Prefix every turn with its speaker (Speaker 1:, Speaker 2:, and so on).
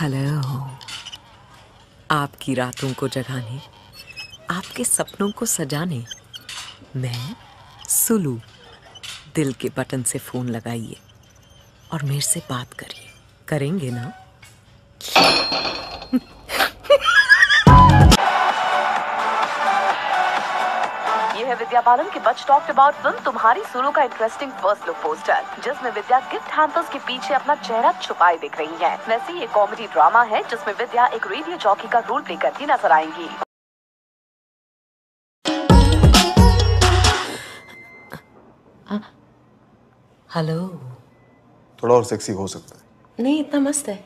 Speaker 1: Hello. आपकी रातों को जगाने, आपके सपनों को सजाने, मैं सुलू, दिल के बटन से फ़ोन लगाइए और मेरे से बात करिए। करेंगे ना?
Speaker 2: ये है विद्या बालन की बच टॉक्ड अबाउट फ़िल्म तुम्हारी सुलू का इंटरेस्टिंग फ़र्स्ट लुक पोस्टर जिसमें विद्या गिफ्ट हैम्पर्स के पीछे अपना चेहरा छुपाए दिख रही है। वैसे ये कॉमेडी ड्रामा है जिसमें विद्या एक रेडियो चौकी का रोल प्ले करती नज़र आएँगी।
Speaker 1: हेलो
Speaker 3: थोड़ा और सेक्सी हो सकता है।
Speaker 4: नहीं इतना मस्त है।